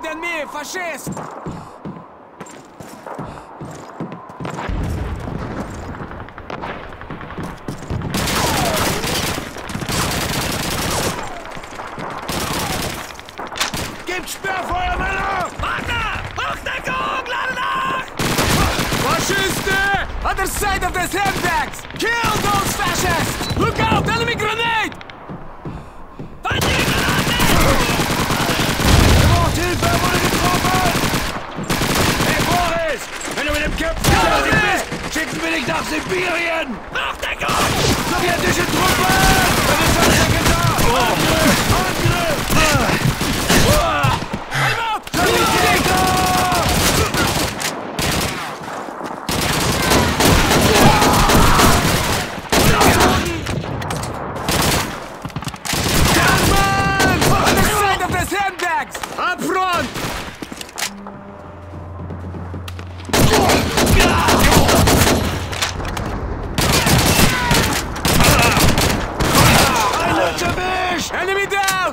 better than me, fascist! Side of this handbags! Kill those fascists! Look out! Enemy grenade! Sibirien! Nachdeckung! Sowjetische Truppe! Truppen! Penetrante Gefahr! Angriff! Angriff!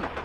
down!